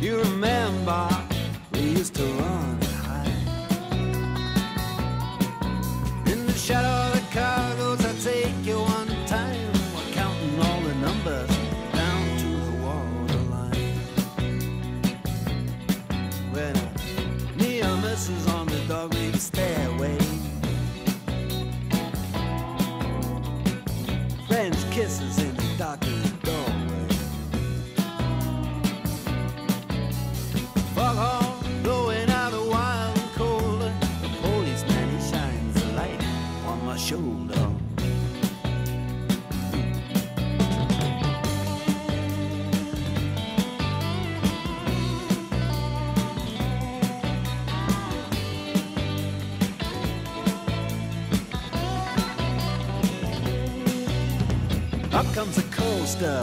You remember we used to run and hide. In the shadow of the cargoes, I take you one time. We're counting all the numbers down to the waterline. When a neon misses on the dog leave stairway. French kisses in Blowing out the wild and cold. The he shines a light on my shoulder. Up comes a coaster,